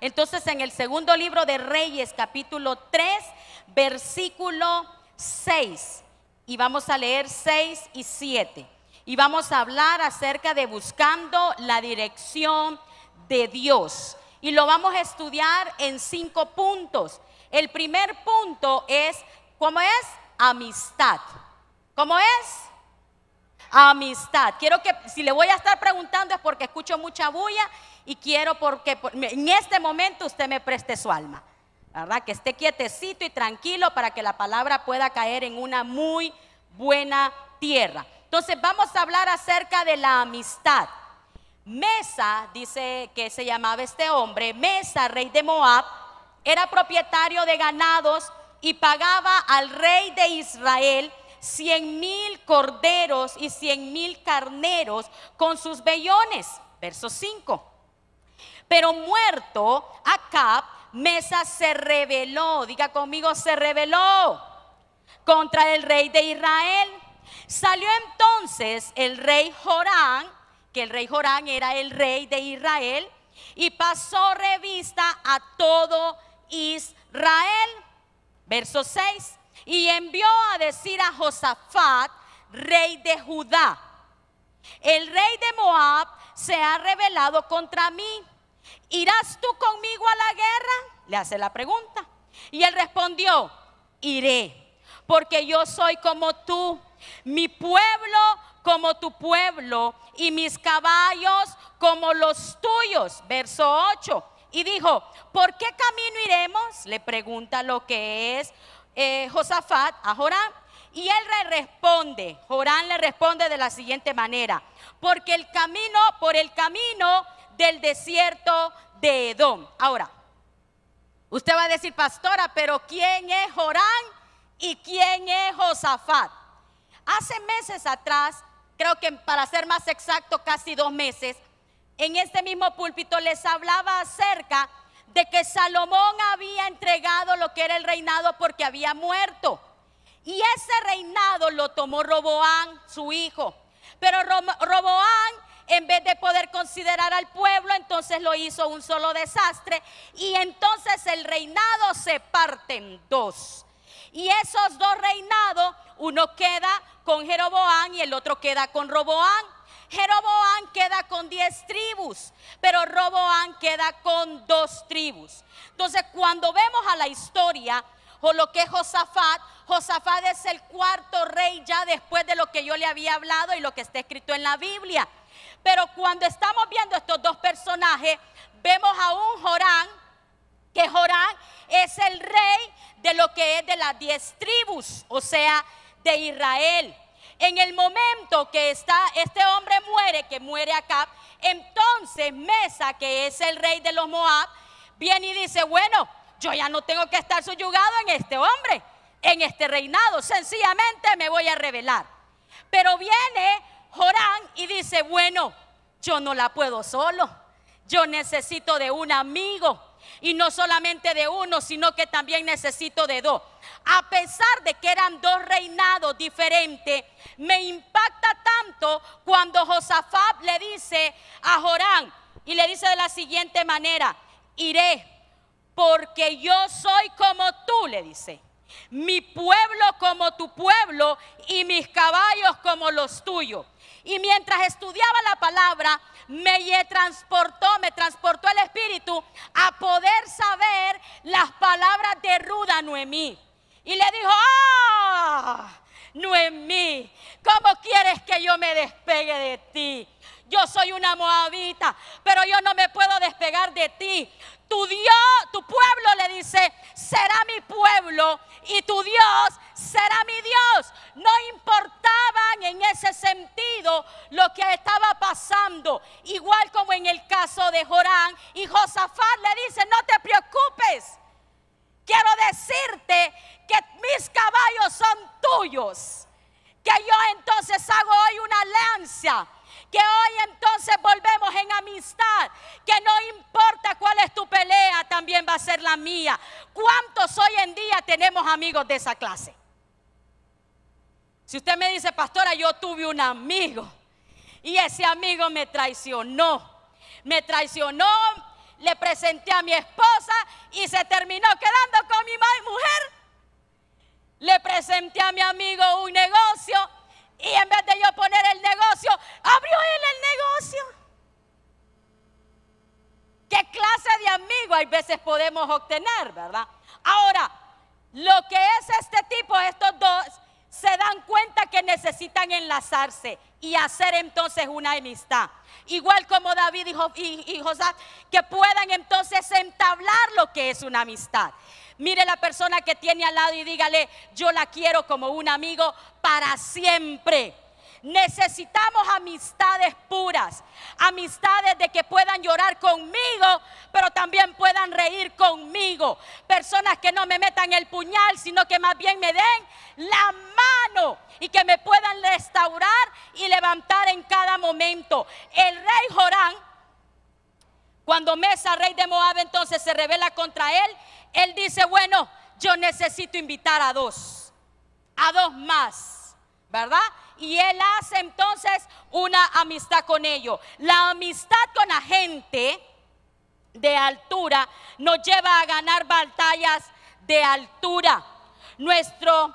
Entonces en el segundo libro de Reyes, capítulo 3, versículo 6. Y vamos a leer 6 y 7. Y vamos a hablar acerca de buscando la dirección de Dios. Y lo vamos a estudiar en cinco puntos. El primer punto es, ¿cómo es? Amistad. ¿Cómo es? Amistad. Quiero que, si le voy a estar preguntando es porque escucho mucha bulla y quiero porque en este momento usted me preste su alma. ¿Verdad? Que esté quietecito y tranquilo para que la palabra pueda caer en una muy buena tierra. Entonces vamos a hablar acerca de la amistad. Mesa, dice que se llamaba este hombre, Mesa, rey de Moab, era propietario de ganados y pagaba al rey de Israel cien mil corderos y cien mil carneros con sus vellones. Verso 5. Pero muerto Acab, Mesa se rebeló, diga conmigo, se rebeló contra el rey de Israel. Salió entonces el rey Jorán que el rey Jorán era el rey de Israel y pasó revista a todo Israel. Verso 6. Y envió a decir a Josafat, rey de Judá, el rey de Moab se ha rebelado contra mí. ¿Irás tú conmigo a la guerra? Le hace la pregunta. Y él respondió, iré, porque yo soy como tú. Mi pueblo como tu pueblo y mis caballos como los tuyos. Verso 8. Y dijo, ¿por qué camino iremos? Le pregunta lo que es eh, Josafat a Jorán. Y él le responde, Jorán le responde de la siguiente manera, porque el camino, por el camino del desierto de Edom. Ahora, usted va a decir, pastora, pero ¿quién es Jorán y quién es Josafat? Hace meses atrás creo que para ser más exacto, casi dos meses, en este mismo púlpito les hablaba acerca de que Salomón había entregado lo que era el reinado porque había muerto. Y ese reinado lo tomó Roboán, su hijo. Pero Roboán, en vez de poder considerar al pueblo, entonces lo hizo un solo desastre. Y entonces el reinado se parte en dos. Y esos dos reinados, uno queda con Jeroboán y el otro queda con Roboán. Jeroboán queda con diez tribus, pero Roboán queda con dos tribus. Entonces, cuando vemos a la historia o lo que es Josafat, Josafat es el cuarto rey ya después de lo que yo le había hablado y lo que está escrito en la Biblia. Pero cuando estamos viendo estos dos personajes, vemos a un Jorán, que Jorán es el rey de lo que es de las diez tribus, o sea, de Israel. En el momento que está este hombre muere, que muere acá, entonces Mesa, que es el rey de los Moab, viene y dice, bueno, yo ya no tengo que estar subyugado en este hombre, en este reinado, sencillamente me voy a revelar. Pero viene Jorán y dice, bueno, yo no la puedo solo, yo necesito de un amigo. Y no solamente de uno, sino que también necesito de dos. A pesar de que eran dos reinados diferentes, me impacta tanto cuando Josafat le dice a Jorán y le dice de la siguiente manera, iré porque yo soy como tú, le dice. Mi pueblo como tu pueblo y mis caballos como los tuyos. Y mientras estudiaba la palabra, me transportó, me transportó el Espíritu a poder saber las palabras de Ruda Noemí. Y le dijo, ah, Noemí, ¿cómo quieres que yo me despegue de ti? Yo soy una moabita, pero yo no me puedo despegar de ti. Tu Dios, tu pueblo le dice, será mi pueblo y tu Dios será mi Dios. No importaban en ese sentido lo que estaba pasando. Igual como en el caso de Jorán y Josafat le dice, no te preocupes. Quiero decirte que mis caballos son tuyos. Que yo entonces hago hoy una alianza que hoy entonces volvemos en amistad, que no importa cuál es tu pelea, también va a ser la mía. ¿Cuántos hoy en día tenemos amigos de esa clase? Si usted me dice, pastora, yo tuve un amigo y ese amigo me traicionó, me traicionó, le presenté a mi esposa y se terminó quedando con mi mujer. Le presenté a mi amigo un negocio y en vez de yo poner el negocio, abrió él el negocio. ¿Qué clase de amigo hay veces podemos obtener, verdad? Ahora, lo que es este tipo, estos dos, se dan cuenta que necesitan enlazarse y hacer entonces una amistad. Igual como David y, y José, que puedan entonces entablar lo que es una amistad. Mire la persona que tiene al lado y dígale, yo la quiero como un amigo para siempre. Necesitamos amistades puras, amistades de que puedan llorar conmigo, pero también puedan reír conmigo. Personas que no me metan el puñal, sino que más bien me den la mano y que me puedan restaurar y levantar en cada momento. El rey Jorán, cuando Mesa, rey de Moab, entonces se revela contra él, él dice, bueno, yo necesito invitar a dos, a dos más, ¿verdad? y él hace entonces una amistad con ellos. La amistad con la gente de altura nos lleva a ganar batallas de altura. Nuestro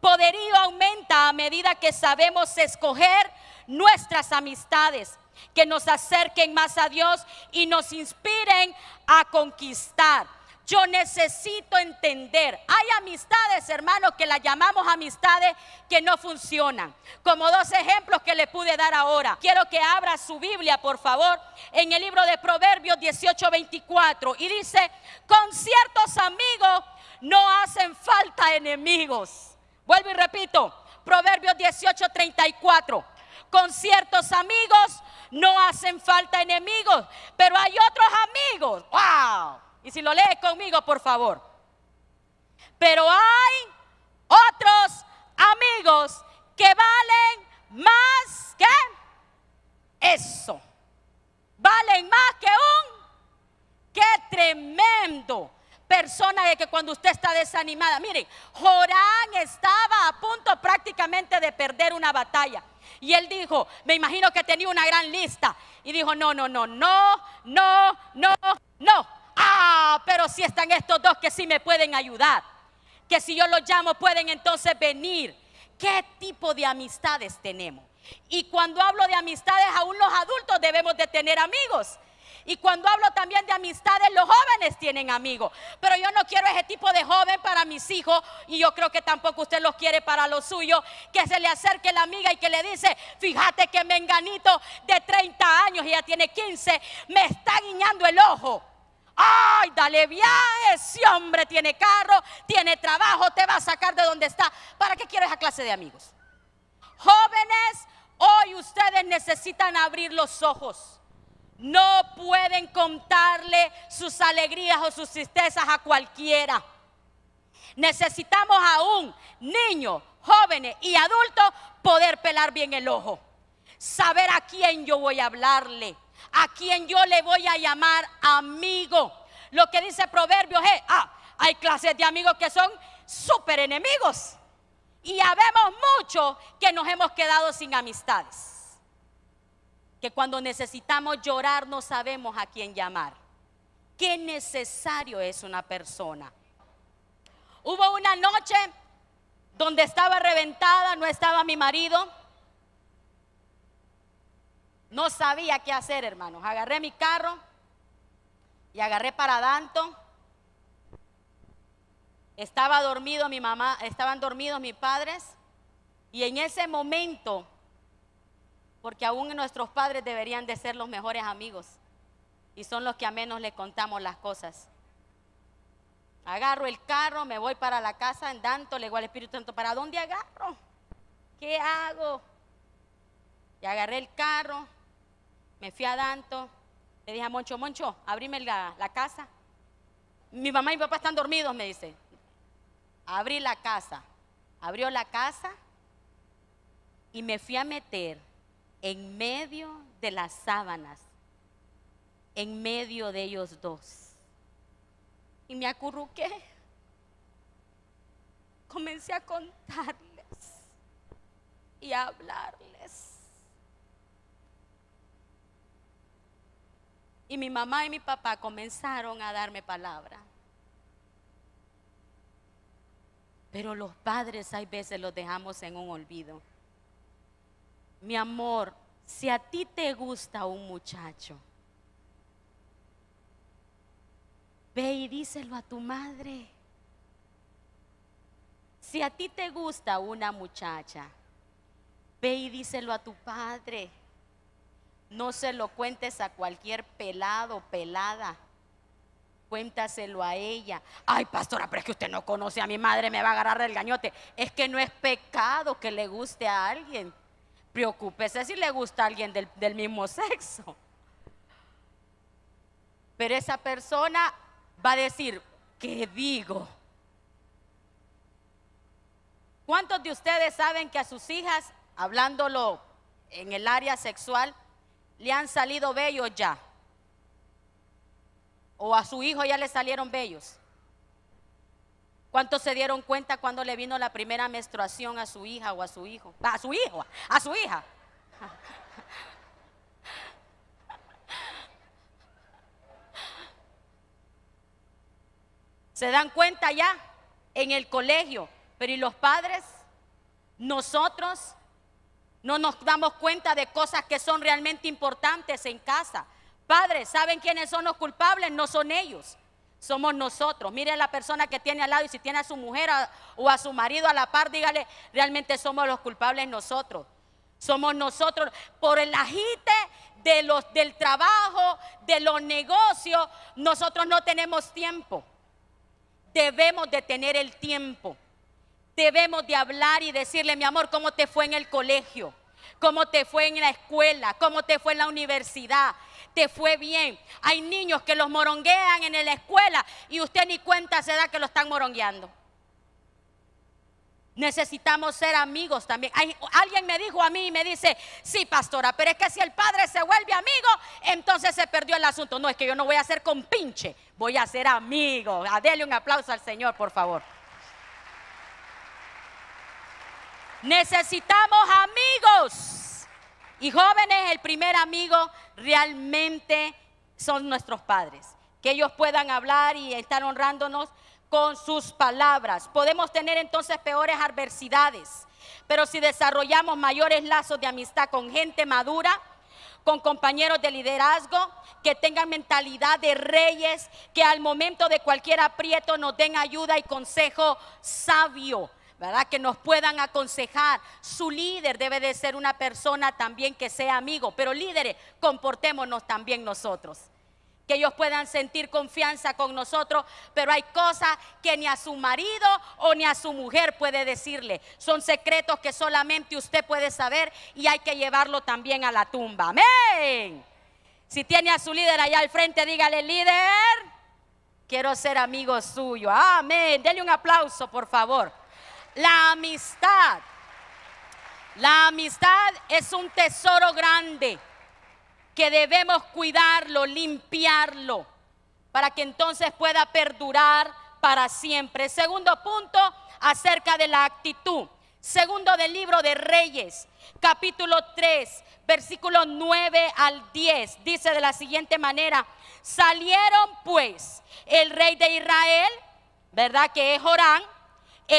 poderío aumenta a medida que sabemos escoger nuestras amistades que nos acerquen más a Dios y nos inspiren a conquistar. Yo necesito entender. Hay amistades, hermanos, que las llamamos amistades que no funcionan. Como dos ejemplos que le pude dar ahora. Quiero que abra su Biblia, por favor, en el libro de Proverbios 18:24. Y dice, con ciertos amigos no hacen falta enemigos. Vuelvo y repito, Proverbios 18:34. Con ciertos amigos no hacen falta enemigos, pero hay otros amigos. ¡Wow! Y si lo lees conmigo, por favor. Pero hay otros amigos que valen más que eso. Valen más que un. Qué tremendo persona de que cuando usted está desanimada. Miren, Jorán estaba a punto prácticamente de perder una batalla. Y él dijo, me imagino que tenía una gran lista. Y dijo, no, no, no, no, no, no, no. Ah, pero si están estos dos que sí me pueden ayudar. Que si yo los llamo pueden entonces venir. ¿Qué tipo de amistades tenemos? Y cuando hablo de amistades, aún los adultos debemos de tener amigos. Y cuando hablo también de amistades, los jóvenes tienen amigos. Pero yo no quiero ese tipo de joven para mis hijos. Y yo creo que tampoco usted los quiere para los suyos. Que se le acerque la amiga y que le dice, fíjate que Menganito de 30 años y ya tiene 15, me está guiñando el ojo. Ay, dale viaje, ese hombre tiene carro, tiene trabajo, te va a sacar de donde está. ¿Para qué quiero esa clase de amigos? Jóvenes, hoy ustedes necesitan abrir los ojos. No pueden contarle sus alegrías o sus tristezas a cualquiera. Necesitamos aún niños, jóvenes y adultos poder pelar bien el ojo. Saber a quién yo voy a hablarle a quien yo le voy a llamar amigo. Lo que dice Proverbios es, ah, hay clases de amigos que son súper enemigos. Y habemos muchos que nos hemos quedado sin amistades. Que cuando necesitamos llorar no sabemos a quién llamar. Qué necesario es una persona. Hubo una noche donde estaba reventada, no estaba mi marido no sabía qué hacer, hermanos. Agarré mi carro y agarré para Danto. Estaba dormido mi mamá, estaban dormidos mis padres. Y en ese momento, porque aún nuestros padres deberían de ser los mejores amigos y son los que a menos le contamos las cosas. Agarro el carro, me voy para la casa en Danto, le digo al Espíritu Santo, ¿para dónde agarro? ¿Qué hago? Y agarré el carro, me fui a Danto, le dije a Moncho, Moncho, abrime la, la casa. Mi mamá y mi papá están dormidos, me dice. Abrí la casa. Abrió la casa y me fui a meter en medio de las sábanas, en medio de ellos dos. Y me acurruqué. Comencé a contarles y a hablarles. Y mi mamá y mi papá comenzaron a darme palabra. Pero los padres hay veces los dejamos en un olvido. Mi amor, si a ti te gusta un muchacho, ve y díselo a tu madre. Si a ti te gusta una muchacha, ve y díselo a tu padre. No se lo cuentes a cualquier pelado, pelada. Cuéntaselo a ella. Ay, pastora, pero es que usted no conoce a mi madre, me va a agarrar el gañote. Es que no es pecado que le guste a alguien. Preocúpese si le gusta a alguien del, del mismo sexo. Pero esa persona va a decir, ¿qué digo? ¿Cuántos de ustedes saben que a sus hijas, hablándolo en el área sexual, le han salido bellos ya. O a su hijo ya le salieron bellos. ¿Cuántos se dieron cuenta cuando le vino la primera menstruación a su hija o a su hijo? A su hijo, a su hija. ¿Se dan cuenta ya en el colegio? Pero ¿y los padres? Nosotros no nos damos cuenta de cosas que son realmente importantes en casa. Padres, ¿saben quiénes son los culpables? No son ellos. Somos nosotros. Mire a la persona que tiene al lado y si tiene a su mujer o a su marido a la par, dígale, realmente somos los culpables nosotros. Somos nosotros por el agite del trabajo, de los negocios. Nosotros no tenemos tiempo. Debemos de tener el tiempo. Debemos de hablar y decirle, mi amor, ¿cómo te fue en el colegio? ¿Cómo te fue en la escuela? ¿Cómo te fue en la universidad? ¿Te fue bien? Hay niños que los moronguean en la escuela y usted ni cuenta se da que lo están morongueando. Necesitamos ser amigos también. alguien me dijo a mí y me dice, sí, pastora, pero es que si el padre se vuelve amigo, entonces se perdió el asunto. No, es que yo no voy a ser compinche, voy a ser amigo. Dele un aplauso al Señor, por favor. Necesitamos amigos. Y jóvenes, el primer amigo realmente son nuestros padres. Que ellos puedan hablar y estar honrándonos con sus palabras. Podemos tener entonces peores adversidades, pero si desarrollamos mayores lazos de amistad con gente madura, con compañeros de liderazgo, que tengan mentalidad de reyes, que al momento de cualquier aprieto nos den ayuda y consejo sabio ¿verdad? Que nos puedan aconsejar. Su líder debe de ser una persona también que sea amigo, pero líderes, comportémonos también nosotros. Que ellos puedan sentir confianza con nosotros, pero hay cosas que ni a su marido o ni a su mujer puede decirle. Son secretos que solamente usted puede saber y hay que llevarlo también a la tumba. Amén. Si tiene a su líder allá al frente, dígale, líder, quiero ser amigo suyo. Amén. Denle un aplauso, por favor. La amistad. La amistad es un tesoro grande que debemos cuidarlo, limpiarlo, para que entonces pueda perdurar para siempre. Segundo punto acerca de la actitud. Segundo del libro de Reyes, capítulo 3, versículo 9 al 10. Dice de la siguiente manera, salieron pues el rey de Israel, ¿verdad? Que es Jorán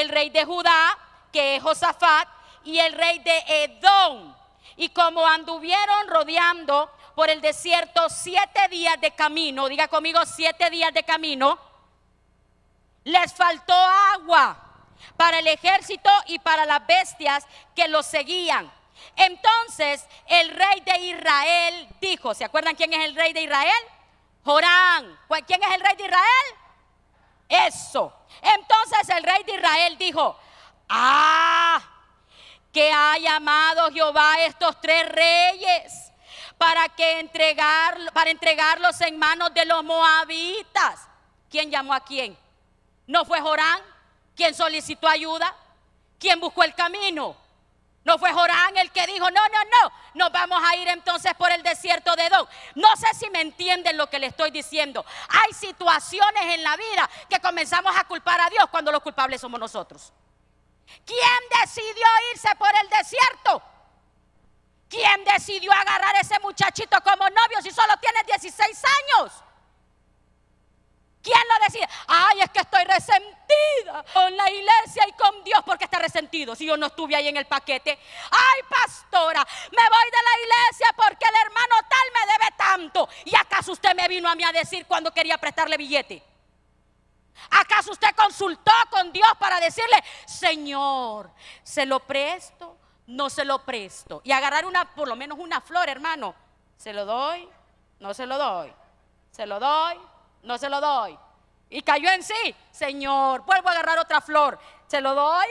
el rey de Judá, que es Josafat, y el rey de Edom. Y como anduvieron rodeando por el desierto siete días de camino, diga conmigo siete días de camino, les faltó agua para el ejército y para las bestias que los seguían. Entonces el rey de Israel dijo, ¿se acuerdan quién es el rey de Israel? Jorán. ¿Quién es el rey de Israel? Eso. Entonces el rey de Israel dijo, ah, que ha llamado Jehová a estos tres reyes para que entregar, para entregarlos en manos de los moabitas. ¿Quién llamó a quién? ¿No fue Jorán quien solicitó ayuda? ¿Quién buscó el camino? No fue Jorán el que dijo, no, no, no, nos vamos a ir entonces por el desierto de Edom. No sé si me entienden lo que le estoy diciendo. Hay situaciones en la vida que comenzamos a culpar a Dios cuando los culpables somos nosotros. ¿Quién decidió irse por el desierto? ¿Quién decidió agarrar a ese muchachito como novio si solo tiene 16 años? ¿Quién lo decide? Ay, es que estoy resentida con la iglesia y con Dios porque está resentido si yo no estuve ahí en el paquete. Ay, pastora, me voy de la iglesia porque el hermano tal me debe tanto. ¿Y acaso usted me vino a mí a decir cuando quería prestarle billete? ¿Acaso usted consultó con Dios para decirle, Señor, se lo presto, no se lo presto? Y agarrar una, por lo menos una flor, hermano. Se lo doy, no se lo doy. Se lo doy, no se lo doy. Y cayó en sí, Señor, vuelvo a agarrar otra flor, se lo doy.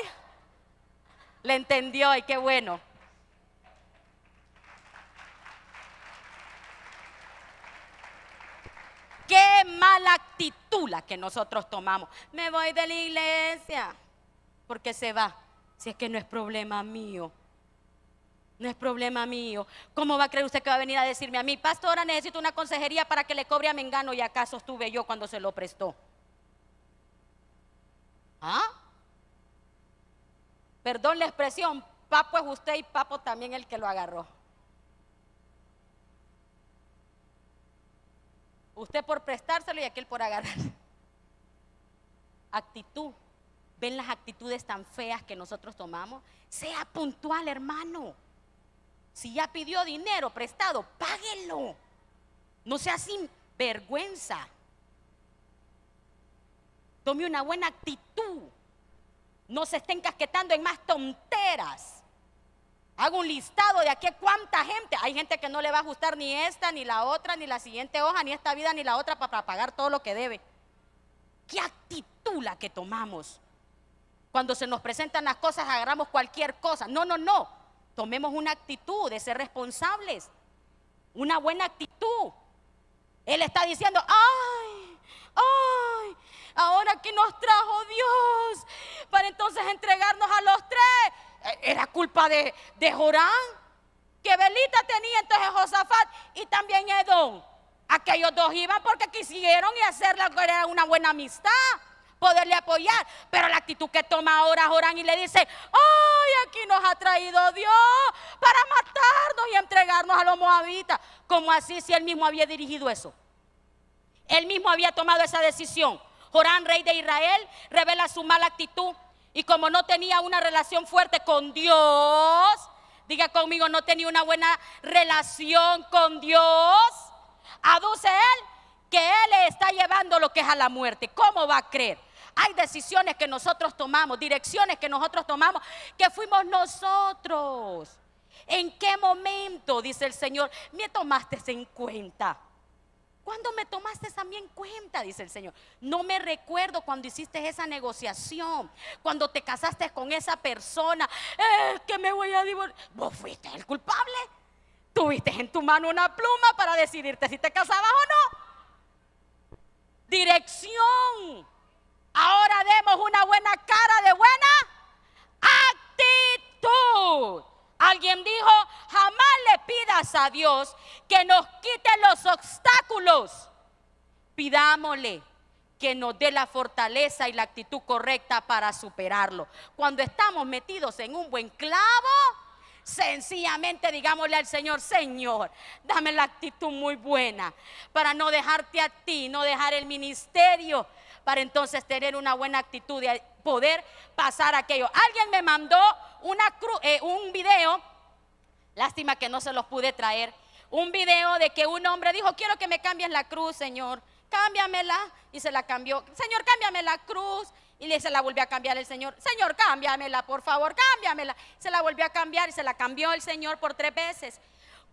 Le entendió y qué bueno. Qué mala actitud la que nosotros tomamos. Me voy de la iglesia porque se va. Si es que no es problema mío. No es problema mío. ¿Cómo va a creer usted que va a venir a decirme a mí, pastora, necesito una consejería para que le cobre a Mengano y acaso estuve yo cuando se lo prestó? ¿Ah? Perdón la expresión, papo es usted y papo también el que lo agarró. Usted por prestárselo y aquel por agarrar. Actitud. ¿Ven las actitudes tan feas que nosotros tomamos? Sea puntual, hermano. Si ya pidió dinero prestado, páguelo. No sea sin vergüenza. Tome una buena actitud. No se estén casquetando en más tonteras. Hago un listado de aquí cuánta gente. Hay gente que no le va a ajustar ni esta, ni la otra, ni la siguiente hoja, ni esta vida, ni la otra para pagar todo lo que debe. ¿Qué actitud la que tomamos? Cuando se nos presentan las cosas, agarramos cualquier cosa. No, no, no. Tomemos una actitud de ser responsables. Una buena actitud. Él está diciendo, ay, ay, ahora que nos trajo Dios para entonces entregarnos a los tres. Eh, era culpa de, de Jorán, que Belita tenía entonces Josafat y también Edom. Aquellos dos iban porque quisieron y hacerla era una buena amistad poderle apoyar. Pero la actitud que toma ahora Jorán y le dice, ay, aquí nos ha traído Dios para matarnos y entregarnos a los moabitas. Como así si él mismo había dirigido eso? Él mismo había tomado esa decisión. Jorán, rey de Israel, revela su mala actitud y como no tenía una relación fuerte con Dios, diga conmigo, no tenía una buena relación con Dios, aduce él que él le está llevando lo que es a la muerte. ¿Cómo va a creer? Hay decisiones que nosotros tomamos, direcciones que nosotros tomamos, que fuimos nosotros. ¿En qué momento, dice el Señor, me tomaste en cuenta? ¿Cuándo me tomaste mí en cuenta? Dice el Señor. No me recuerdo cuando hiciste esa negociación, cuando te casaste con esa persona. Es que me voy a divorciar. ¿Vos fuiste el culpable? ¿Tuviste en tu mano una pluma para decidirte si te casabas o no? Dirección. Ahora demos una buena cara de buena actitud. Alguien dijo, jamás le pidas a Dios que nos quite los obstáculos. Pidámosle que nos dé la fortaleza y la actitud correcta para superarlo. Cuando estamos metidos en un buen clavo, sencillamente digámosle al Señor, Señor, dame la actitud muy buena para no dejarte a ti, no dejar el ministerio, para entonces tener una buena actitud de poder pasar aquello. Alguien me mandó una eh, un video, lástima que no se los pude traer, un video de que un hombre dijo, quiero que me cambies la cruz, Señor, cámbiamela. Y se la cambió, Señor, cámbiame la cruz. Y se la volvió a cambiar el Señor, Señor, cámbiamela, por favor, cámbiamela. Se la volvió a cambiar y se la cambió el Señor por tres veces.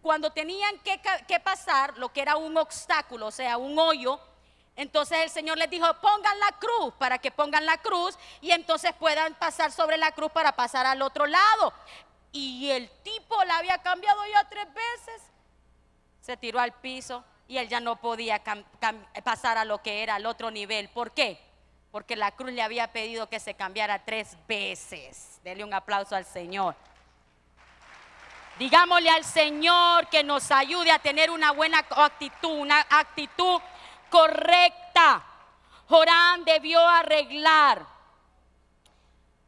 Cuando tenían que, que pasar lo que era un obstáculo, o sea, un hoyo, entonces el Señor les dijo, pongan la cruz para que pongan la cruz y entonces puedan pasar sobre la cruz para pasar al otro lado. Y el tipo la había cambiado ya tres veces. Se tiró al piso y él ya no podía pasar a lo que era al otro nivel. ¿Por qué? Porque la cruz le había pedido que se cambiara tres veces. Dele un aplauso al Señor. Digámosle al Señor que nos ayude a tener una buena actitud, una actitud correcta. Jorán debió arreglar,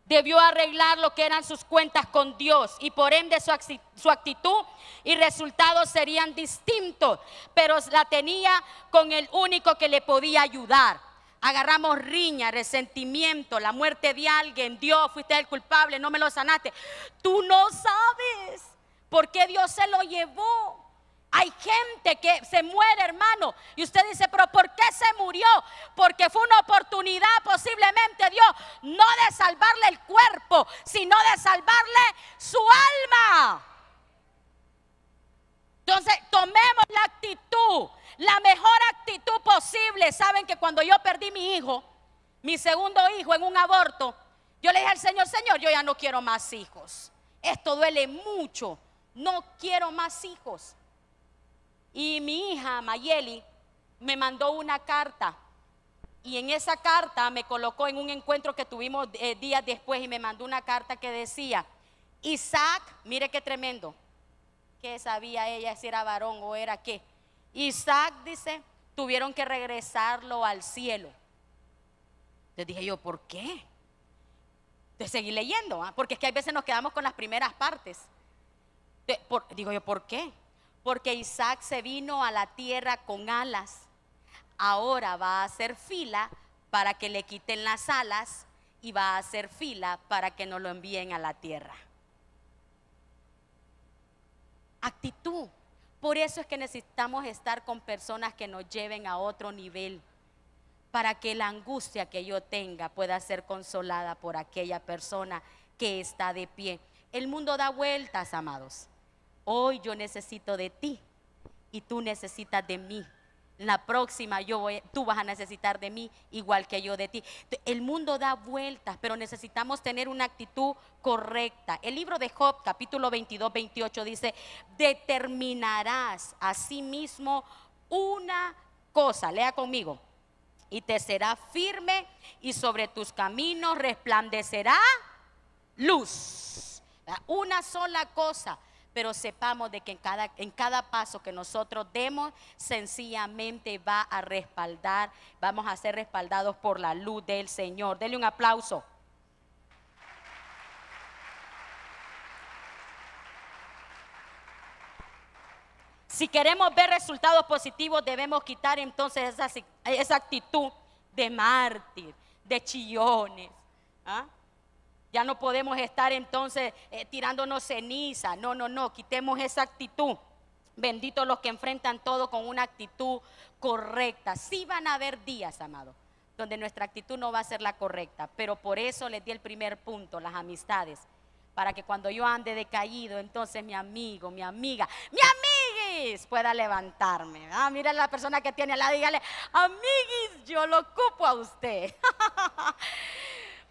debió arreglar lo que eran sus cuentas con Dios y por ende su, acti- su actitud y resultados serían distintos, pero la tenía con el único que le podía ayudar. Agarramos riña, resentimiento, la muerte de alguien, Dios, fuiste el culpable, no me lo sanaste. Tú no sabes por qué Dios se lo llevó. Hay gente que se muere, hermano, y usted dice, pero ¿por qué se murió? Porque fue una oportunidad posiblemente Dios, no de salvarle el cuerpo, sino de salvarle su alma. Entonces, tomemos la actitud, la mejor actitud posible. Saben que cuando yo perdí mi hijo, mi segundo hijo en un aborto, yo le dije al Señor, Señor, yo ya no quiero más hijos. Esto duele mucho. No quiero más hijos. Y mi hija Mayeli me mandó una carta. Y en esa carta me colocó en un encuentro que tuvimos eh, días después y me mandó una carta que decía, Isaac, mire qué tremendo, que sabía ella si era varón o era qué. Isaac dice, tuvieron que regresarlo al cielo. Entonces dije yo, ¿por qué? De seguir leyendo, ¿ah? porque es que hay veces nos quedamos con las primeras partes. De- por- digo yo, ¿por qué? Porque Isaac se vino a la tierra con alas. Ahora va a hacer fila para que le quiten las alas y va a hacer fila para que nos lo envíen a la tierra. Actitud. Por eso es que necesitamos estar con personas que nos lleven a otro nivel para que la angustia que yo tenga pueda ser consolada por aquella persona que está de pie. El mundo da vueltas, amados. Hoy yo necesito de ti y tú necesitas de mí. La próxima yo voy, tú vas a necesitar de mí igual que yo de ti. El mundo da vueltas, pero necesitamos tener una actitud correcta. El libro de Job, capítulo 22, 28 dice, determinarás a sí mismo una cosa. Lea conmigo. Y te será firme y sobre tus caminos resplandecerá luz. Una sola cosa pero sepamos de que en cada, en cada paso que nosotros demos, sencillamente va a respaldar, vamos a ser respaldados por la luz del Señor. Dele un aplauso. Si queremos ver resultados positivos, debemos quitar entonces esa, esa actitud de mártir, de chillones. ¿ah? Ya no podemos estar entonces eh, tirándonos ceniza. No, no, no. Quitemos esa actitud. Benditos los que enfrentan todo con una actitud correcta. Sí van a haber días, amados, donde nuestra actitud no va a ser la correcta. Pero por eso les di el primer punto, las amistades. Para que cuando yo ande decaído, entonces mi amigo, mi amiga, mi amiguis pueda levantarme. Ah, mira la persona que tiene al lado dígale, amiguis, yo lo ocupo a usted.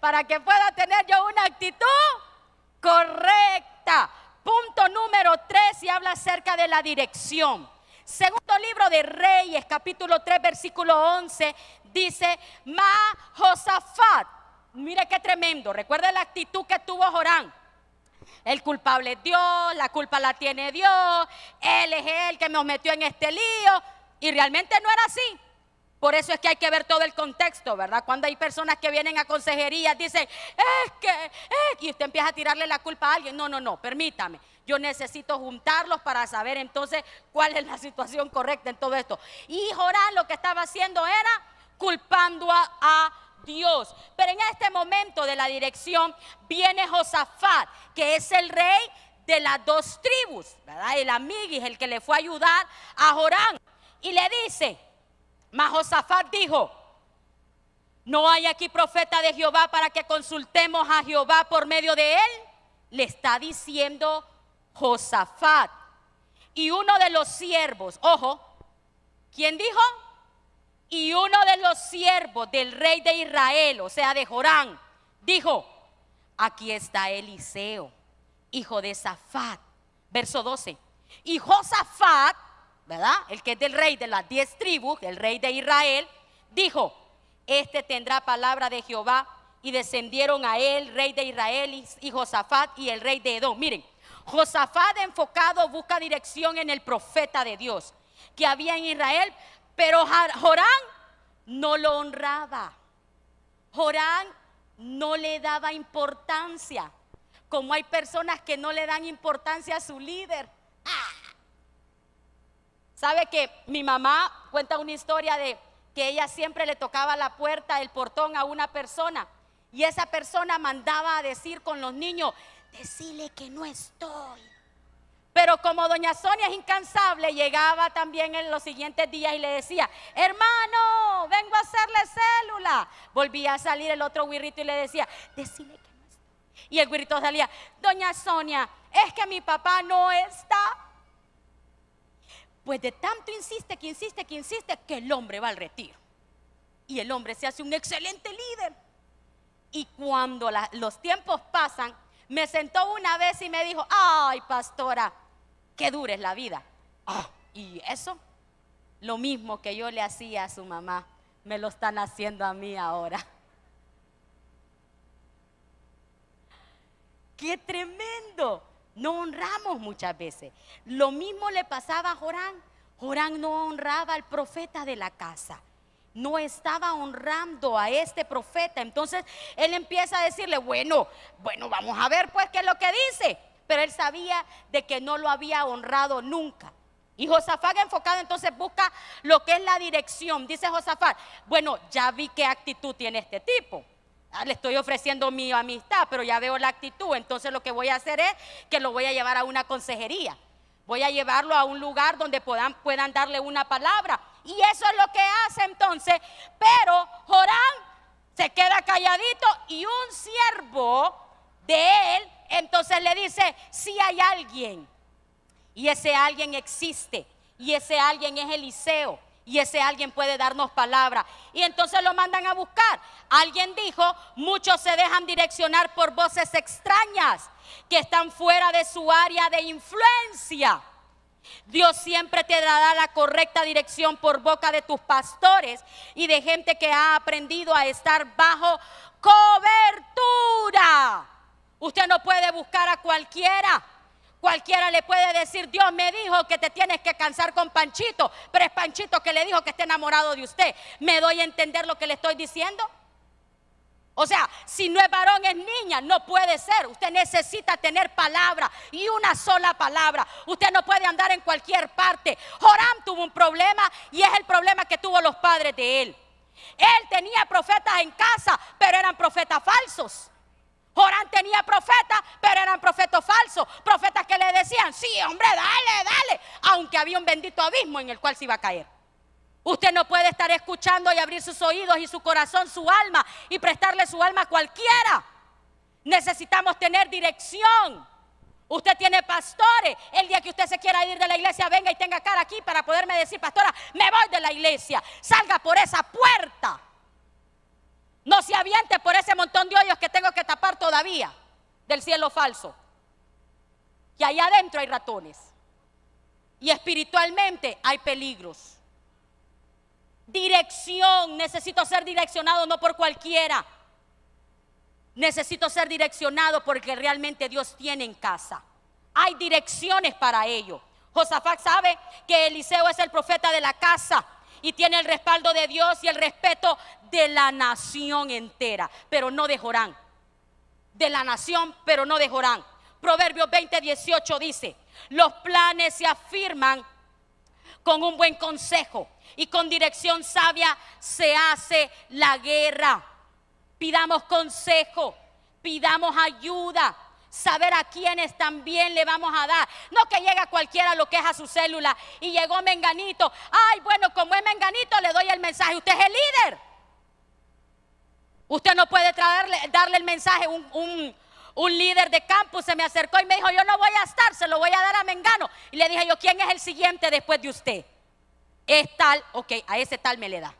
para que pueda tener yo una actitud correcta. Punto número 3 y habla acerca de la dirección. Segundo libro de Reyes, capítulo 3, versículo 11, dice, Ma Josafat. Mire qué tremendo. Recuerda la actitud que tuvo Jorán. El culpable es Dios, la culpa la tiene Dios, Él es el que nos metió en este lío. Y realmente no era así. Por eso es que hay que ver todo el contexto, ¿verdad? Cuando hay personas que vienen a consejería, dicen, es que, es y usted empieza a tirarle la culpa a alguien. No, no, no, permítame. Yo necesito juntarlos para saber entonces cuál es la situación correcta en todo esto. Y Jorán lo que estaba haciendo era culpando a, a Dios. Pero en este momento de la dirección viene Josafat, que es el rey de las dos tribus, ¿verdad? El amiguis, el que le fue a ayudar a Jorán. Y le dice, mas Josafat dijo, no hay aquí profeta de Jehová para que consultemos a Jehová por medio de él. Le está diciendo Josafat. Y uno de los siervos, ojo, ¿quién dijo? Y uno de los siervos del rey de Israel, o sea, de Jorán, dijo, aquí está Eliseo, hijo de Safat. Verso 12. Y Josafat ¿verdad? El que es del rey de las diez tribus, el rey de Israel, dijo, este tendrá palabra de Jehová y descendieron a él, rey de Israel y Josafat y el rey de Edom. Miren, Josafat enfocado busca dirección en el profeta de Dios que había en Israel, pero Jorán no lo honraba. Jorán no le daba importancia, como hay personas que no le dan importancia a su líder. Ah. ¿Sabe que mi mamá cuenta una historia de que ella siempre le tocaba la puerta, el portón a una persona y esa persona mandaba a decir con los niños, decirle que no estoy. Pero como doña Sonia es incansable, llegaba también en los siguientes días y le decía, hermano, vengo a hacerle célula. Volvía a salir el otro guirrito y le decía, decile que no está. Y el guirrito salía, doña Sonia, es que mi papá no está. Pues de tanto insiste, que insiste, que insiste, que el hombre va al retiro. Y el hombre se hace un excelente líder. Y cuando los tiempos pasan, me sentó una vez y me dijo, ay, pastora, qué dura la vida. Ah, y eso, lo mismo que yo le hacía a su mamá, me lo están haciendo a mí ahora. ¡Qué tremendo! No honramos muchas veces. Lo mismo le pasaba a Jorán. Jorán no honraba al profeta de la casa no estaba honrando a este profeta. Entonces él empieza a decirle, bueno, bueno, vamos a ver pues qué es lo que dice. Pero él sabía de que no lo había honrado nunca. Y Josafat enfocado entonces busca lo que es la dirección. Dice Josafat, bueno, ya vi qué actitud tiene este tipo. Ah, le estoy ofreciendo mi amistad, pero ya veo la actitud. Entonces lo que voy a hacer es que lo voy a llevar a una consejería. Voy a llevarlo a un lugar donde puedan, puedan darle una palabra. Y eso es lo que hace entonces. Pero Jorán se queda calladito y un siervo de él entonces le dice, si hay alguien. Y ese alguien existe. Y ese alguien es Eliseo. Y ese alguien puede darnos palabra. Y entonces lo mandan a buscar. Alguien dijo, muchos se dejan direccionar por voces extrañas que están fuera de su área de influencia. Dios siempre te dará la correcta dirección por boca de tus pastores y de gente que ha aprendido a estar bajo cobertura. Usted no puede buscar a cualquiera. Cualquiera le puede decir, Dios me dijo que te tienes que cansar con Panchito, pero es Panchito que le dijo que está enamorado de usted. ¿Me doy a entender lo que le estoy diciendo? O sea, si no es varón, es niña. No puede ser. Usted necesita tener palabra y una sola palabra. Usted no puede andar en cualquier parte. Joram tuvo un problema y es el problema que tuvo los padres de él. Él tenía profetas en casa, pero eran profetas falsos. Joram tenía profetas, pero eran profetas falsos. Profetas que le decían, sí, hombre, dale, dale. Aunque había un bendito abismo en el cual se iba a caer. Usted no puede estar escuchando y abrir sus oídos y su corazón, su alma y prestarle su alma a cualquiera. Necesitamos tener dirección. Usted tiene pastores. El día que usted se quiera ir de la iglesia, venga y tenga cara aquí para poderme decir, pastora, me voy de la iglesia. Salga por esa puerta. No se aviente por ese montón de hoyos que tengo que tapar todavía del cielo falso. Y allá adentro hay ratones. Y espiritualmente hay peligros. Dirección, necesito ser direccionado no por cualquiera. Necesito ser direccionado porque realmente Dios tiene en casa. Hay direcciones para ello. Josafat sabe que Eliseo es el profeta de la casa y tiene el respaldo de Dios y el respeto de la nación entera, pero no de Jorán. De la nación, pero no de Jorán. Proverbios 20, 18 dice, los planes se afirman con un buen consejo y con dirección sabia se hace la guerra. Pidamos consejo, pidamos ayuda, saber a quienes también le vamos a dar. No que llega cualquiera lo que es a su célula y llegó Menganito. Ay, bueno, como es Menganito, le doy el mensaje. Usted es el líder. Usted no puede traerle, darle el mensaje. Un, un, un líder de campus se me acercó y me dijo, yo no voy a estar, se lo voy a dar a Mengano. Y le dije yo, ¿quién es el siguiente después de usted? Es tal, ok, a ese tal me le da.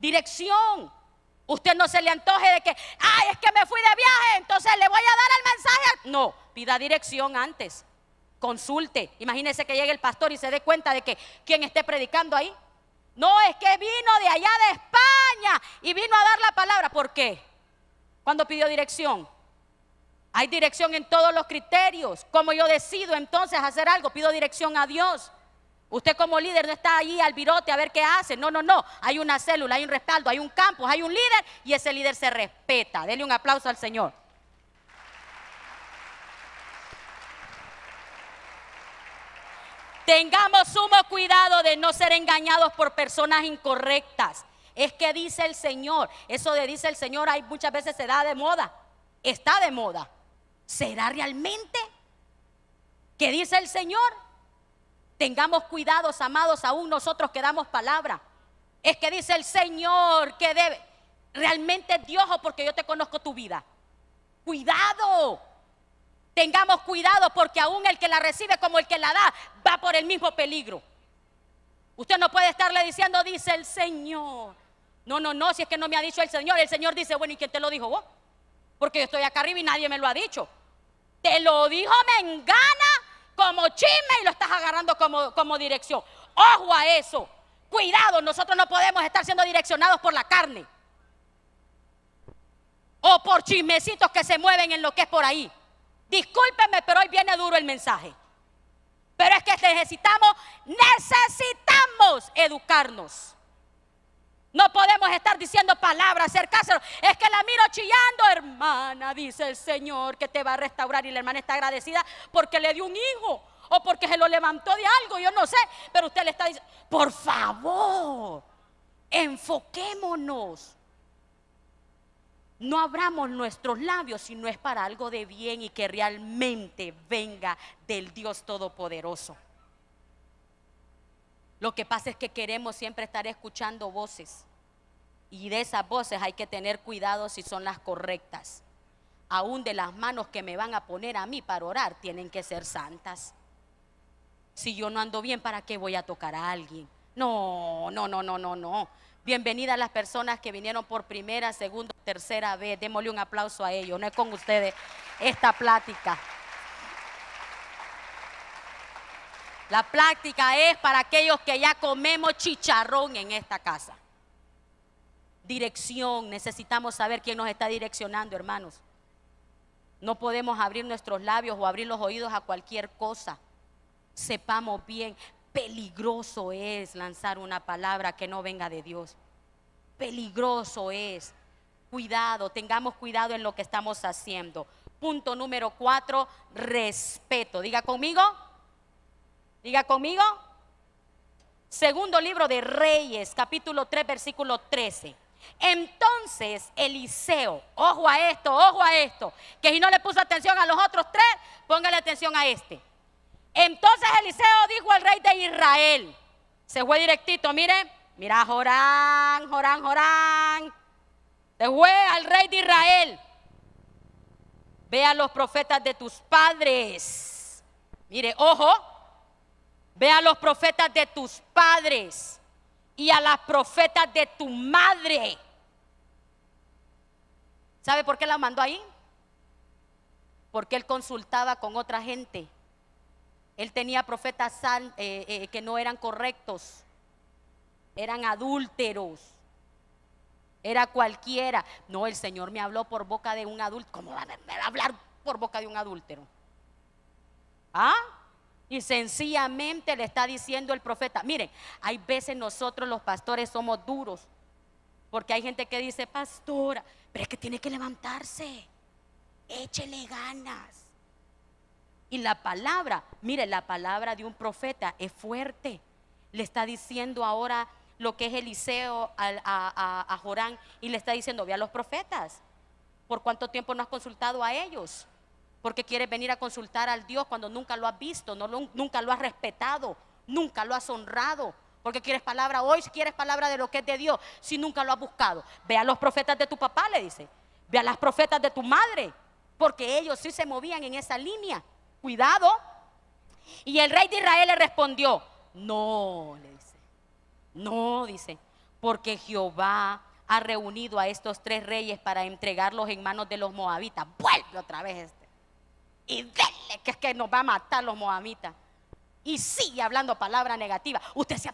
Dirección. Usted no se le antoje de que, ay, es que me fui de viaje, entonces le voy a dar el mensaje. No, pida dirección antes. Consulte. Imagínese que llegue el pastor y se dé cuenta de que quien esté predicando ahí. No, es que vino de allá de España y vino a dar la palabra. ¿Por qué? Cuando pidió dirección. Hay dirección en todos los criterios. Como yo decido entonces hacer algo, pido dirección a Dios. Usted como líder no está ahí al virote a ver qué hace. No, no, no. Hay una célula, hay un respaldo, hay un campus, hay un líder y ese líder se respeta. Dele un aplauso al Señor. Tengamos sumo cuidado de no ser engañados por personas incorrectas. Es que dice el Señor, eso de dice el Señor, hay muchas veces se da de moda, está de moda. ¿Será realmente que dice el Señor? Tengamos cuidados, amados, aún nosotros que damos palabra. Es que dice el Señor que debe, realmente Dios o porque yo te conozco tu vida. Cuidado. Tengamos cuidado porque aún el que la recibe como el que la da va por el mismo peligro. Usted no puede estarle diciendo, dice el Señor. No, no, no, si es que no me ha dicho el Señor. El Señor dice, bueno, ¿y quién te lo dijo vos? Porque yo estoy acá arriba y nadie me lo ha dicho. Te lo dijo Mengana como chisme y lo estás agarrando como, como dirección. Ojo a eso. Cuidado, nosotros no podemos estar siendo direccionados por la carne. O por chismecitos que se mueven en lo que es por ahí. Discúlpenme, pero hoy viene duro el mensaje. Pero es que necesitamos, necesitamos educarnos. No podemos estar diciendo palabras, hacer caso. Es que la miro chillando, hermana, dice el Señor, que te va a restaurar. Y la hermana está agradecida porque le dio un hijo o porque se lo levantó de algo, yo no sé. Pero usted le está diciendo, por favor, enfoquémonos. No abramos nuestros labios si no es para algo de bien y que realmente venga del Dios Todopoderoso. Lo que pasa es que queremos siempre estar escuchando voces. Y de esas voces hay que tener cuidado si son las correctas. Aún de las manos que me van a poner a mí para orar tienen que ser santas. Si yo no ando bien, ¿para qué voy a tocar a alguien? No, no, no, no, no, no. Bienvenida a las personas que vinieron por primera, segunda, tercera vez. Démosle un aplauso a ellos. No es con ustedes esta plática. La plática es para aquellos que ya comemos chicharrón en esta casa. Dirección, necesitamos saber quién nos está direccionando, hermanos. No podemos abrir nuestros labios o abrir los oídos a cualquier cosa. Sepamos bien, Peligroso es lanzar una palabra que no venga de Dios. Peligroso es. Cuidado, tengamos cuidado en lo que estamos haciendo. Punto número cuatro, respeto. Diga conmigo. Diga conmigo. Segundo libro de Reyes, capítulo 3, versículo 13. Entonces Eliseo, ojo a esto, ojo a esto, que si no le puso atención a los otros tres, póngale atención a este. Entonces Eliseo dijo al rey de Israel, se fue directito, mire, mira Jorán, Jorán, Jorán, se fue al rey de Israel. Ve a los profetas de tus padres. Mire, ojo, ve a los profetas de tus padres y a las profetas de tu madre. ¿Sabe por qué la mandó ahí? Porque él consultaba con otra gente él tenía profetas eh, eh, que no eran correctos, eran adúlteros, era cualquiera. No, el Señor me habló por boca de un adúltero. ¿Cómo va a hablar por boca de un adúltero? ¿Ah? Y sencillamente le está diciendo el profeta, miren, hay veces nosotros los pastores somos duros, porque hay gente que dice, pastora, pero es que tiene que levantarse, échele ganas. Y la palabra, mire, la palabra de un profeta es fuerte. Le está diciendo ahora lo que es Eliseo a, a, Jorán y le está diciendo, ve a los profetas. ¿Por cuánto tiempo no has consultado a ellos? Porque quieres venir a consultar al Dios cuando nunca lo has visto, no nunca lo has respetado, nunca lo has honrado. Porque quieres palabra hoy, si quieres palabra de lo que es de Dios, si nunca lo has buscado. Ve a los profetas de tu papá, le dice. Ve a las profetas de tu madre, porque ellos sí se movían en esa línea cuidado. Y el rey de Israel le respondió, no, le dice, no, dice, porque Jehová ha reunido a estos tres reyes para entregarlos en manos de los moabitas. Vuelve otra vez este. Y dele que es que nos va a matar los moabitas. Y sigue hablando palabra negativa. Usted se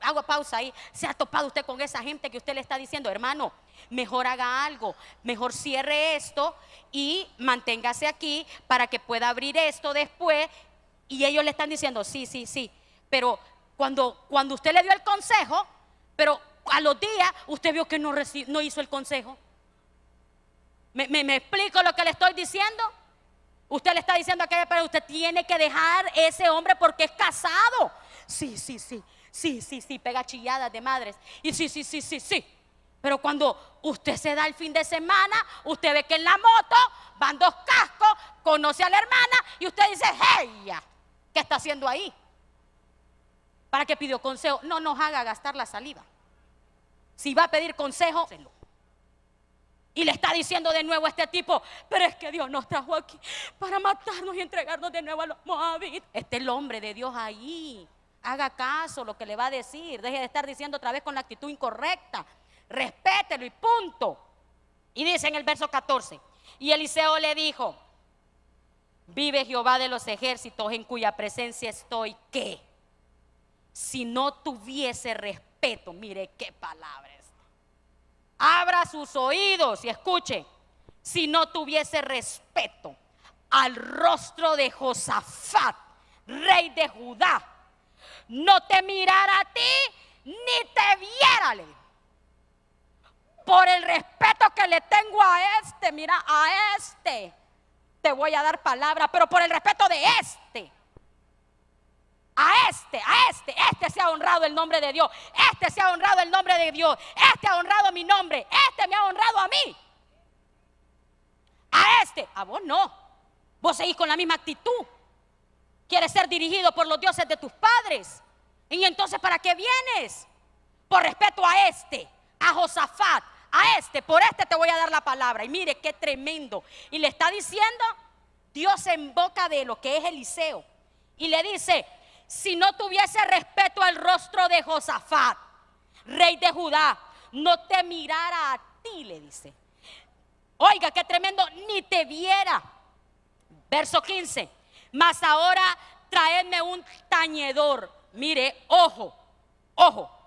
hago pausa ahí. ¿Se ha topado usted con esa gente que usted le está diciendo, hermano? Mejor haga algo, mejor cierre esto y manténgase aquí para que pueda abrir esto después. Y ellos le están diciendo, sí, sí, sí, pero cuando, cuando usted le dio el consejo, pero a los días usted vio que no, no hizo el consejo. ¿Me, me, explico lo que le estoy diciendo? Usted le está diciendo a aquella pero usted tiene que dejar ese hombre porque es casado. Sí, sí, sí, sí, sí, sí, pega chilladas de madres. Y sí, sí, sí, sí, sí. Pero cuando usted se da el fin de semana, usted ve que en la moto van dos cascos, conoce a la hermana y usted dice, hey, ¿qué está haciendo ahí? ¿Para qué pidió consejo? No nos haga gastar la saliva. Si va a pedir consejo, y le está diciendo de nuevo a este tipo, pero es que Dios nos trajo aquí para matarnos y entregarnos de nuevo a los moabitas. Este es el hombre de Dios ahí. Haga caso lo que le va a decir. Deje de estar diciendo otra vez con la actitud incorrecta respételo y punto. Y dice en el verso 14, y Eliseo le dijo, vive Jehová de los ejércitos en cuya presencia estoy, que si no tuviese respeto, mire qué palabras, abra sus oídos y escuche, si no tuviese respeto al rostro de Josafat, rey de Judá, no te mirara a ti ni te viera por el respeto que le tengo a este, mira, a este, te voy a dar palabra, pero por el respeto de este. A este, a este, este se ha honrado el nombre de Dios, este se ha honrado el nombre de Dios, este ha honrado mi nombre, este me ha honrado a mí. A este, a vos no. Vos seguís con la misma actitud. Quieres ser dirigido por los dioses de tus padres. Y entonces, ¿para qué vienes? Por respeto a este, a Josafat, a este, por este te voy a dar la palabra. Y mire qué tremendo. Y le está diciendo Dios en boca de lo que es Eliseo. Y le dice, si no tuviese respeto al rostro de Josafat, rey de Judá, no te mirara a ti, le dice. Oiga, qué tremendo, ni te viera. Verso 15. Mas ahora traedme un tañedor. Mire, ojo, ojo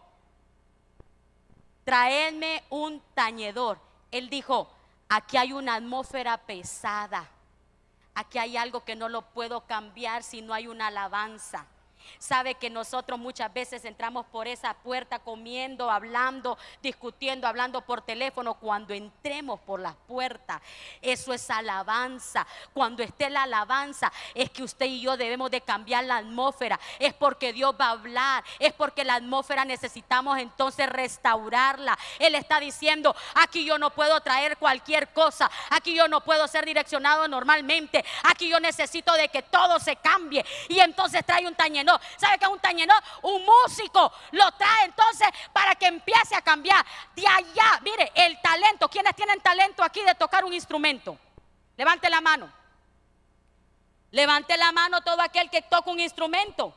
traedme un tañedor. Él dijo, aquí hay una atmósfera pesada. Aquí hay algo que no lo puedo cambiar si no hay una alabanza. Sabe que nosotros muchas veces entramos por esa puerta comiendo, hablando, discutiendo, hablando por teléfono. Cuando entremos por las puertas, eso es alabanza. Cuando esté la alabanza, es que usted y yo debemos de cambiar la atmósfera. Es porque Dios va a hablar. Es porque la atmósfera necesitamos entonces restaurarla. Él está diciendo, aquí yo no puedo traer cualquier cosa. Aquí yo no puedo ser direccionado normalmente. Aquí yo necesito de que todo se cambie. Y entonces trae un ¿Sabe qué es un tañenor? Un músico lo trae entonces para que empiece a cambiar. De allá, mire, el talento. ¿Quiénes tienen talento aquí de tocar un instrumento? Levante la mano. Levante la mano todo aquel que toca un instrumento.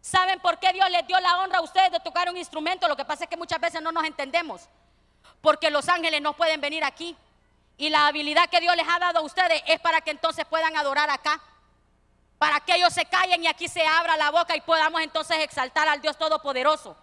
¿Saben por qué Dios les dio la honra a ustedes de tocar un instrumento? Lo que pasa es que muchas veces no nos entendemos. Porque los ángeles no pueden venir aquí. Y la habilidad que Dios les ha dado a ustedes es para que entonces puedan adorar acá para que ellos se callen y aquí se abra la boca y podamos entonces exaltar al Dios Todopoderoso.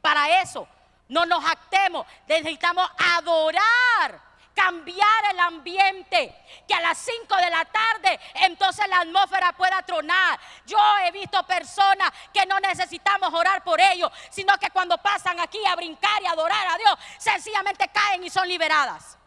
Para eso, no nos actemos, necesitamos adorar, cambiar el ambiente, que a las 5 de la tarde entonces la atmósfera pueda tronar. Yo he visto personas que no necesitamos orar por ellos, sino que cuando pasan aquí a brincar y adorar a Dios, sencillamente caen y son liberadas.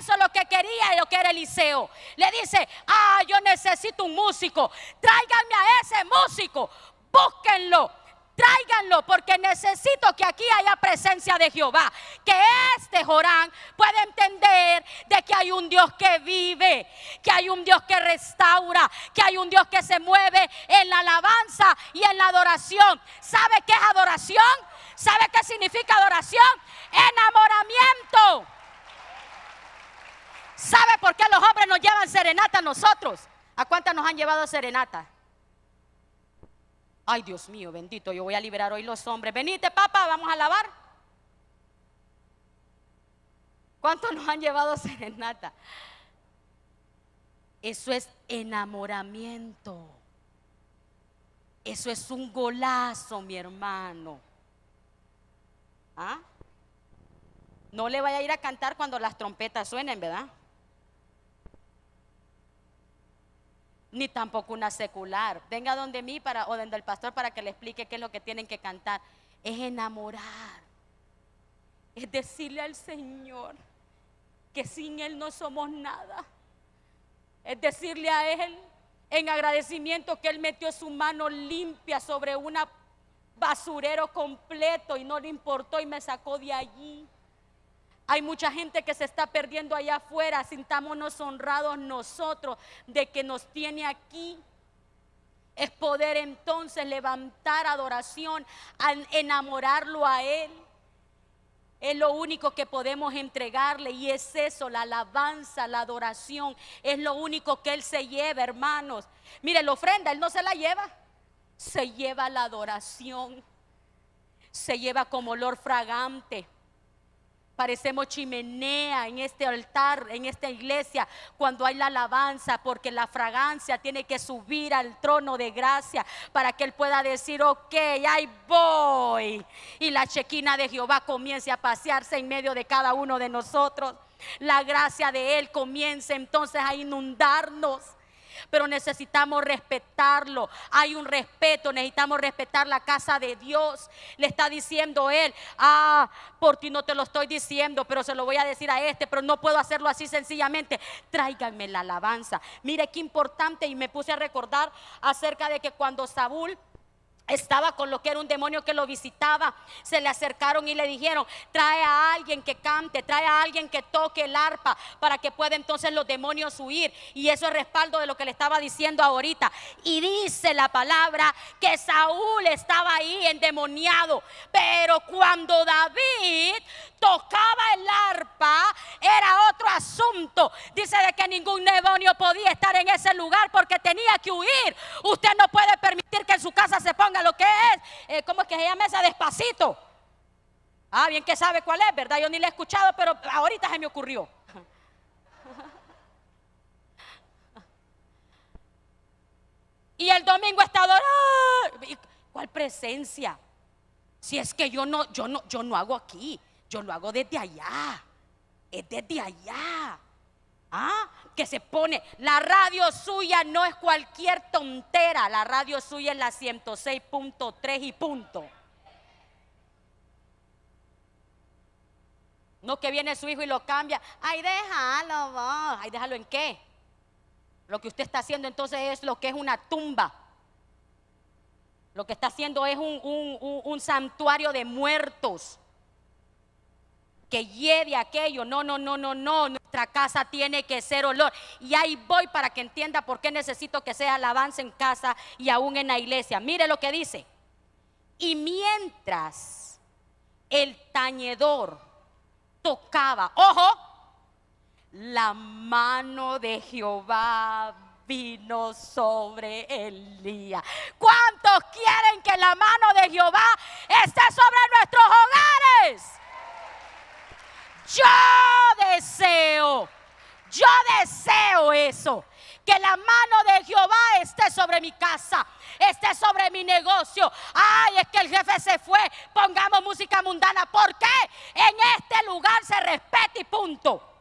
Eso es lo que quería y lo que era Eliseo. Le dice, ah, yo necesito un músico. Tráiganme a ese músico. Búsquenlo. Tráiganlo porque necesito que aquí haya presencia de Jehová. Que este Jorán pueda entender de que hay un Dios que vive, que hay un Dios que restaura, que hay un Dios que se mueve en la alabanza y en la adoración. ¿Sabe qué es adoración? ¿Sabe qué significa adoración? Enamoramiento. ¿Sabe por qué los hombres nos llevan serenata a nosotros? ¿A cuántas nos han llevado serenata? Ay, Dios mío, bendito, yo voy a liberar hoy los hombres. Venite, papá, vamos a lavar. ¿Cuántos nos han llevado serenata? Eso es enamoramiento. Eso es un golazo, mi hermano. ¿Ah? No le vaya a ir a cantar cuando las trompetas suenen, ¿verdad? Ni tampoco una secular. Venga donde mí para, o donde el pastor para que le explique qué es lo que tienen que cantar. Es enamorar. Es decirle al Señor que sin Él no somos nada. Es decirle a Él en agradecimiento que Él metió su mano limpia sobre un basurero completo y no le importó y me sacó de allí. Hay mucha gente que se está perdiendo allá afuera. Sintámonos honrados nosotros de que nos tiene aquí. Es poder entonces levantar adoración, enamorarlo a Él. Es lo único que podemos entregarle y es eso, la alabanza, la adoración. Es lo único que Él se lleva, hermanos. Mire, la ofrenda, Él no se la lleva. Se lleva la adoración. Se lleva como olor fragante. Parecemos chimenea en este altar, en esta iglesia, cuando hay la alabanza, porque la fragancia tiene que subir al trono de gracia para que Él pueda decir, ok, ahí voy. Y la chequina de Jehová comience a pasearse en medio de cada uno de nosotros. La gracia de Él comience entonces a inundarnos pero necesitamos respetarlo. Hay un respeto, necesitamos respetar la casa de Dios. Le está diciendo él, ah, por ti no te lo estoy diciendo, pero se lo voy a decir a este, pero no puedo hacerlo así sencillamente. Tráiganme la alabanza. Mire qué importante y me puse a recordar acerca de que cuando Saúl estaba con lo que era un demonio que lo visitaba. Se le acercaron y le dijeron, trae a alguien que cante, trae a alguien que toque el arpa para que pueda entonces los demonios huir. Y eso es respaldo de lo que le estaba diciendo ahorita. Y dice la palabra que Saúl estaba ahí endemoniado. Pero cuando David tocaba el arpa, era otro asunto. Dice de que ningún demonio podía estar en ese lugar porque tenía que huir. Usted no puede permitir que en su casa se ponga lo que es, eh, ¿cómo es que se llama esa? Despacito. Ah, bien que sabe cuál es, ¿verdad? Yo ni la he escuchado, pero ahorita se me ocurrió. Y el domingo está adorando. ¿Cuál presencia? Si es que yo no, yo no, yo no hago aquí, yo lo hago desde allá. Es desde allá. ¿Ah? Que se pone, la radio suya no es cualquier tontera, la radio suya es la 106.3 y punto. No que viene su hijo y lo cambia. Ay, déjalo vos. Ay, déjalo en qué. Lo que usted está haciendo entonces es lo que es una tumba. Lo que está haciendo es un, un santuario de muertos que lleve aquello. No, no, no, no, no. Nuestra casa tiene que ser olor. Y ahí voy para que entienda por qué necesito que sea alabanza en casa y aún en la iglesia. Mire lo que dice. Y mientras el tañedor tocaba, ojo, la mano de Jehová vino sobre Elías. ¿Cuántos quieren que la mano de Jehová esté sobre nuestros hogares? Yo deseo, yo deseo eso. Que la mano de Jehová esté sobre mi casa, esté sobre mi negocio. Ay, es que el jefe se fue. Pongamos música mundana. ¿Por qué? En este lugar se respeta y punto.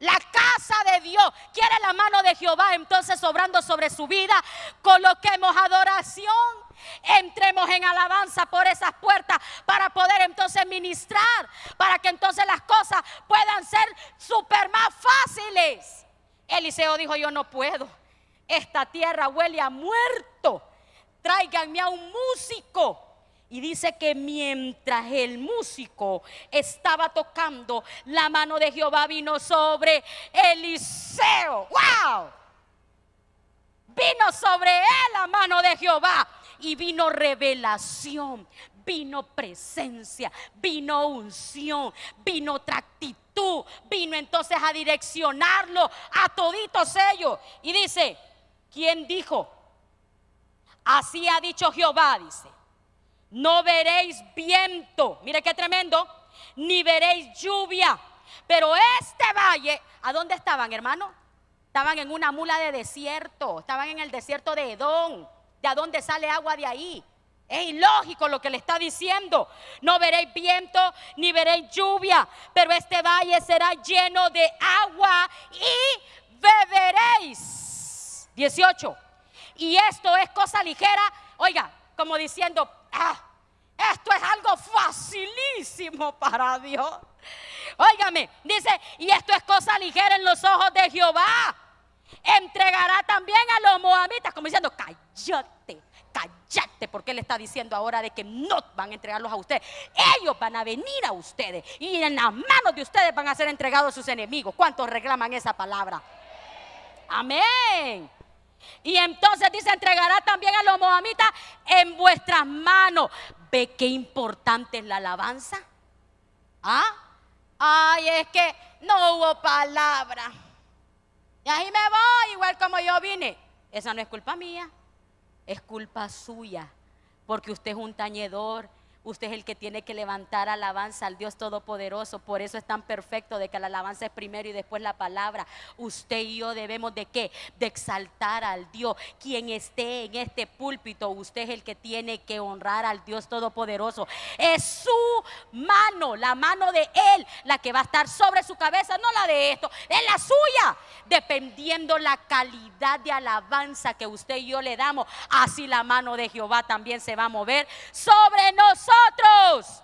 La casa de Dios quiere la mano de Jehová entonces sobrando sobre su vida. Coloquemos adoración entremos en alabanza por esas puertas para poder entonces ministrar, para que entonces las cosas puedan ser súper más fáciles. Eliseo dijo, yo no puedo, esta tierra huele a muerto, tráiganme a un músico. Y dice que mientras el músico estaba tocando, la mano de Jehová vino sobre Eliseo. ¡Wow! Vino sobre él la mano de Jehová y vino revelación, vino presencia, vino unción, vino otra vino entonces a direccionarlo a toditos ellos. Y dice, ¿quién dijo? Así ha dicho Jehová, dice, no veréis viento, mire qué tremendo, ni veréis lluvia, pero este valle, ¿a dónde estaban, hermano? Estaban en una mula de desierto, estaban en el desierto de Edom. ¿De dónde sale agua de ahí? Es ilógico lo que le está diciendo. No veréis viento ni veréis lluvia, pero este valle será lleno de agua y beberéis. 18. Y esto es cosa ligera, oiga, como diciendo, ah, esto es algo facilísimo para Dios. Óigame, dice, y esto es cosa ligera en los ojos de Jehová. Entregará también a los moabitas, como diciendo, cállate, cállate, porque él está diciendo ahora de que no van a entregarlos a ustedes. Ellos van a venir a ustedes y en las manos de ustedes van a ser entregados sus enemigos. ¿Cuántos reclaman esa palabra? Amén. Y entonces dice, entregará también a los moabitas en vuestras manos. ¿Ve qué importante es la alabanza? ¿Ah? Ay, es que no hubo palabra. Y ahí me voy, igual como yo vine. Esa no es culpa mía, es culpa suya. Porque usted es un tañedor, Usted es el que tiene que levantar alabanza al Dios Todopoderoso. Por eso es tan perfecto de que la alabanza es primero y después la palabra. Usted y yo debemos de qué? De exaltar al Dios. Quien esté en este púlpito, usted es el que tiene que honrar al Dios Todopoderoso. Es su mano, la mano de Él, la que va a estar sobre su cabeza, no la de esto, es la suya. Dependiendo la calidad de alabanza que usted y yo le damos, así la mano de Jehová también se va a mover sobre nosotros.